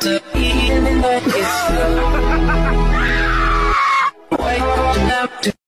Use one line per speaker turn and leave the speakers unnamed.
to even when. Why do you have to?